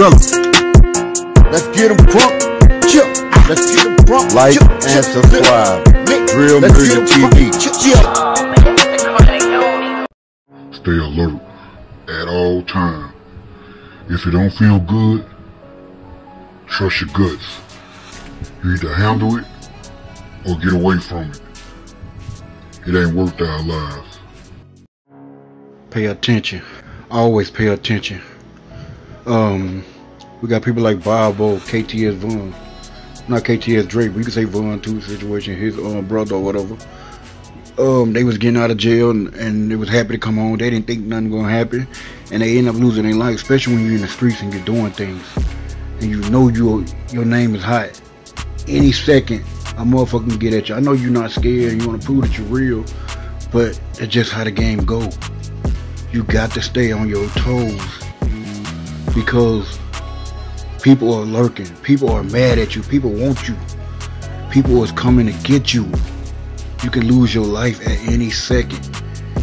fellas. Let's get them crunk. Chill. Let's get them crunk. Like Chill, and chill, subscribe. Real Let's Murder TV. Chill, chill. Stay alert at all times. If it don't feel good, trust your guts. You either handle it or get away from it. It ain't worth our lives. pay attention. Always pay attention. Um, we got people like Bobo, KTS Vaughn, not KTS Drake, but you can say Vaughn too. Situation, his um, brother or whatever. Um, they was getting out of jail and, and they was happy to come home. They didn't think nothing gonna happen, and they end up losing their life, especially when you're in the streets and you're doing things, and you know your your name is hot. Any second, a motherfucker can get at you. I know you're not scared. You want to prove that you're real, but that's just how the game go you got to stay on your toes because people are lurking people are mad at you people want you people is coming to get you. You can lose your life at any second.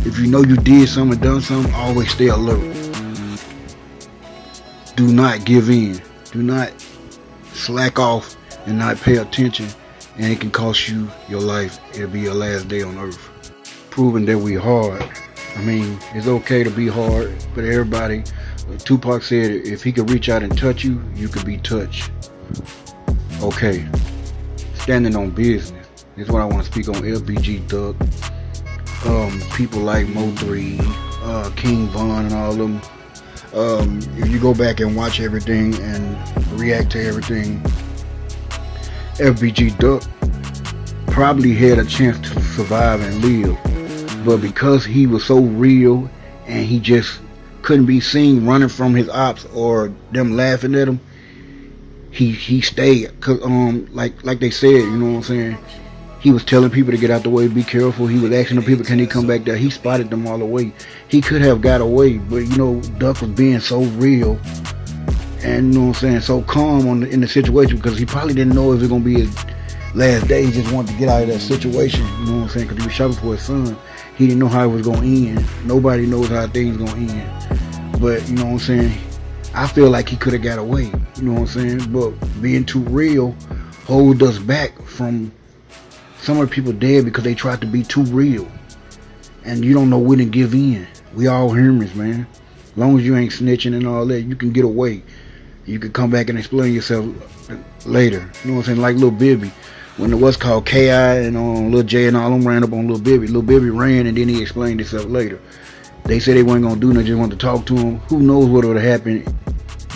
If you know you did something done something always stay alert. Do not give in. Do not slack off and not pay attention and it can cost you your life. It'll be your last day on earth. Proving that we hard. I mean, it's okay to be hard, but everybody, Tupac said, if he could reach out and touch you, you could be touched. Okay, standing on business is what I want to speak on. FBG Duck, um, people like Mo Three, uh, King Von, and all of them. Um, if you go back and watch everything and react to everything, FBG Duck probably had a chance to survive and live but because he was so real and he just couldn't be seen running from his ops or them laughing at him, he he stayed. Cause um like like they said, you know what I'm saying. He was telling people to get out the way, be careful. He was asking the people, can he come back there? He spotted them all the way. He could have got away, but you know, Duck was being so real and you know what I'm saying, so calm on the, in the situation because he probably didn't know if it was gonna be his last day. He just wanted to get out of that situation. You know what I'm saying? Because he was shopping for his son. He didn't know how it was gonna end. Nobody knows how things gonna end. But you know what I'm saying? I feel like he could have got away. You know what I'm saying? But being too real hold us back from some of the people dead because they tried to be too real. And you don't know when to give in. We all humans, man. As long as you ain't snitching and all that, you can get away. You can come back and explain yourself later. You know what I'm saying? Like Lil Bibby. When it was called KI and um, Lil J and all them ran up on Lil Bibby. Lil Bibby ran and then he explained himself later. They said they weren't gonna do nothing, just wanted to talk to him. Who knows what would have happened?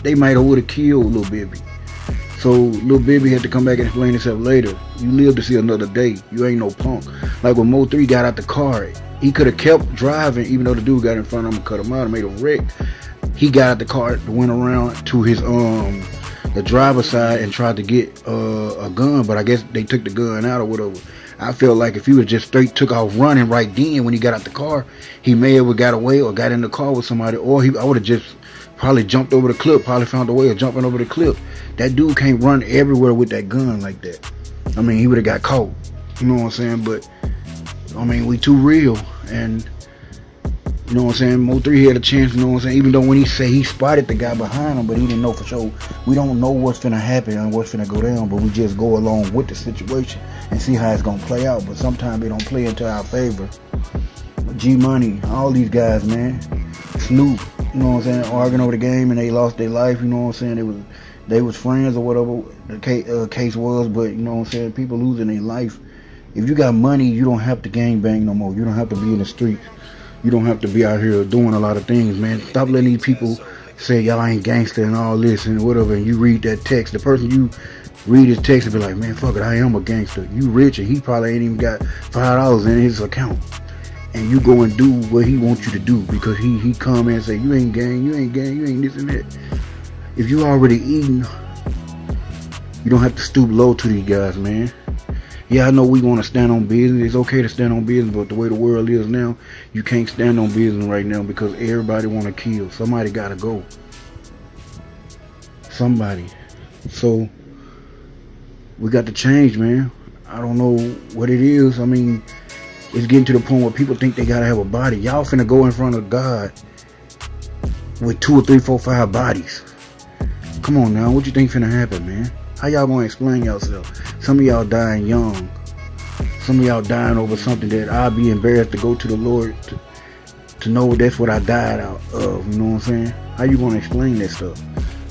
They might have would have killed Lil Bibby. So Lil Bibby had to come back and explain himself later. You live to see another day. You ain't no punk. Like when Mo 3 got out the car, he could have kept driving even though the dude got in front of him and cut him out and made him wreck. He got out the car, went around to his um the driver's side and tried to get uh, a gun, but I guess they took the gun out or whatever. I feel like if he was just straight took off running right then when he got out the car, he may have got away or got in the car with somebody, or he I would have just probably jumped over the clip, probably found a way of jumping over the clip. That dude can't run everywhere with that gun like that. I mean, he would have got caught. You know what I'm saying? But I mean, we too real, and you know what I'm saying. Mo three had a chance. You know what I'm saying. Even though when he say he spotted the guy behind him, but he didn't know for sure. We don't know what's gonna happen and what's gonna go down, but we just go along with the situation and see how it's gonna play out. But sometimes it don't play into our favor. G Money, all these guys, man. Snoop, you know what I'm saying, arguing over the game and they lost their life. You know what I'm saying. They was they was friends or whatever the case, uh, case was, but you know what I'm saying. People losing their life. If you got money, you don't have to gang bang no more. You don't have to be in the streets. You don't have to be out here doing a lot of things, man. Stop letting these people say y'all ain't gangster and all this and whatever. And you read that text, the person you read his text and be like, man, fuck it, I am a gangster. You rich and he probably ain't even got five dollars in his account. And you go and do what he wants you to do because he he come and say you ain't gang, you ain't gang, you ain't this and that. If you already eating, you don't have to stoop low to these guys, man. Yeah, I know we want to stand on business. It's okay to stand on business, but the way the world is now, you can't stand on business right now because everybody want to kill. Somebody got to go. Somebody. So we got to change, man. I don't know what it is. I mean, it's getting to the point where people think they gotta have a body. Y'all finna go in front of God with two or three, four, five bodies. Come on now, what you think finna happen, man? How y'all gonna explain yourself? Some of y'all dying young. Some of y'all dying over something that I'll be embarrassed to go to the Lord to, to know that's what I died out of. You know what I'm saying? How you gonna explain that stuff?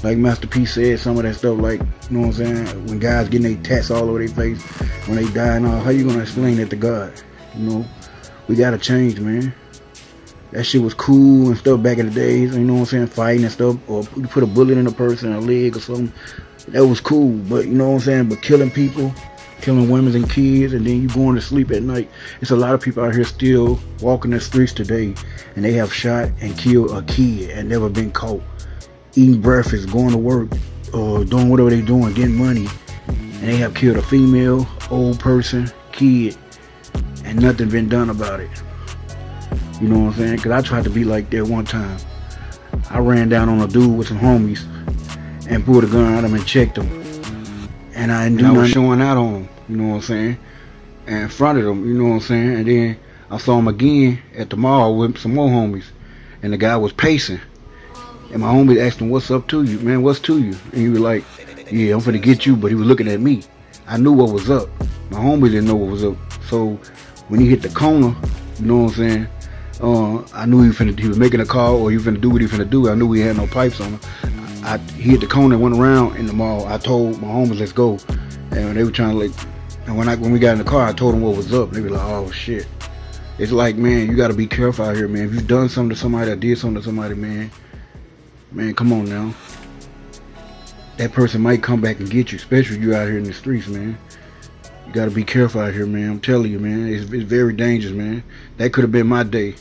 Like Master P said, some of that stuff, like you know what I'm saying, when guys getting their tats all over their face when they and all, how you gonna explain that to God? You know, we gotta change, man. That shit was cool and stuff back in the days, you know what I'm saying, fighting and stuff, or you put a bullet in a person, a leg or something. That was cool, but you know what I'm saying, but killing people, killing women and kids, and then you going to sleep at night. It's a lot of people out here still walking the streets today, and they have shot and killed a kid and never been caught. Eating breakfast, going to work, or doing whatever they're doing, getting money, and they have killed a female, old person, kid, and nothing been done about it. You know what I'm saying? Because I tried to be like that one time. I ran down on a dude with some homies and pulled a gun at him and checked him. And I, and I was showing out on him, you know what I'm saying? And in front of him, you know what I'm saying? And then I saw him again at the mall with some more homies. And the guy was pacing. And my homies asked him, what's up to you? Man, what's to you? And he was like, yeah, I'm finna get you. But he was looking at me. I knew what was up. My homies didn't know what was up. So when he hit the corner, you know what I'm saying? Uh, I knew he, was, finna, he was making a call or he was finna do what he was finna do. I knew he had no pipes on him. I, he hit the corner and went around in the mall. I told my homies, let's go. And they were trying to like, and when I when we got in the car, I told them what was up. They were like, oh shit. It's like, man, you gotta be careful out here, man. If you've done something to somebody or did something to somebody, man, man, come on now. That person might come back and get you, especially you out here in the streets, man. You gotta be careful out here, man. I'm telling you, man. It's, it's very dangerous, man. That could have been my day.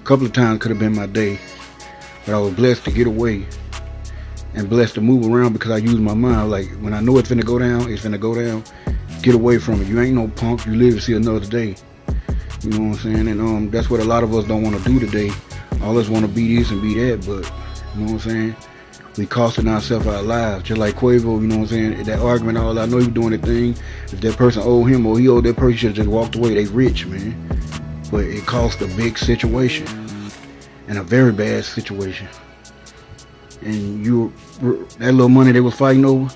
A couple of times could have been my day. But I was blessed to get away and blessed to move around because I use my mind. Like when I know it's finna go down, it's finna go down. Get away from it. You ain't no punk. You live to see another day. You know what I'm saying? And um, that's what a lot of us don't want to do today. All us want to be this and be that, but you know what I'm saying? We costing ourselves our lives. Just like Quavo, you know what I'm saying? That argument, all I know you doing the thing. If that person owed him or he owed that person, should just walked away. They rich, man. But it cost a big situation and a very bad situation and you that little money they was fighting over,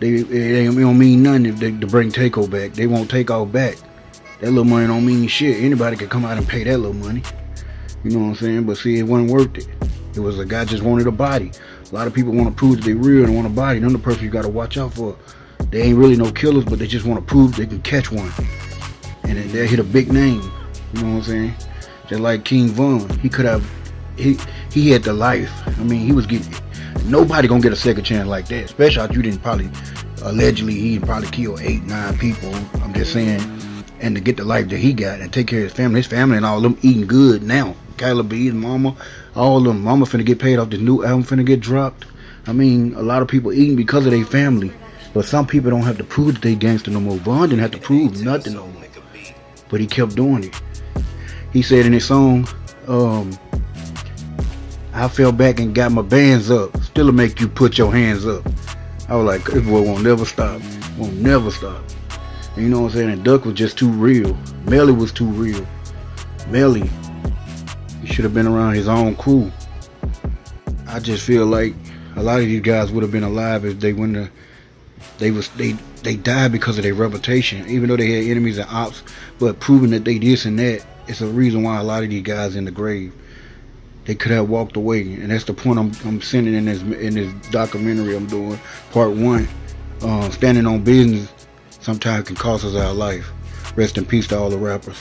they it, don't mean nothing if they to bring Takeoff back. They won't take all back. That little money don't mean shit. Anybody could come out and pay that little money. You know what I'm saying? But see, it wasn't worth it. It was a guy just wanted a body. A lot of people want to prove that they real and want a body. Another person you got to watch out for. They ain't really no killers, but they just want to prove they can catch one. And then they hit a big name. You know what I'm saying? Just like King Von. He could have he he had the life. I mean, he was getting nobody gonna get a second chance like that. Especially after you didn't probably allegedly he probably killed eight nine people. I'm just saying, and to get the life that he got and take care of his family, his family and all of them eating good now. Kayla B and Mama, all of them. Mama finna get paid off. The new album finna get dropped. I mean, a lot of people eating because of their family. But some people don't have to prove that they gangster no more. Von didn't have to prove nothing no more. But he kept doing it. He said in his song, um, I fell back and got my bands up. Still make you put your hands up. I was like, this boy won't never stop. Won't never stop. You know what I'm saying? And Duck was just too real. Melly was too real. Melly, he should have been around his own crew. I just feel like a lot of these guys would have been alive if they wouldn't have they was they they died because of their reputation, even though they had enemies and ops, but proving that they this and that, it's a reason why a lot of these guys in the grave they could have walked away, and that's the point I'm, I'm sending in this in this documentary I'm doing, part one. Uh, standing on business sometimes can cost us our life. Rest in peace to all the rappers.